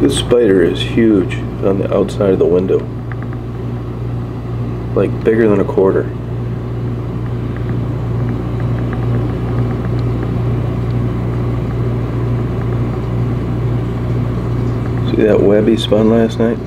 This spider is huge on the outside of the window. Like bigger than a quarter. See that web he spun last night?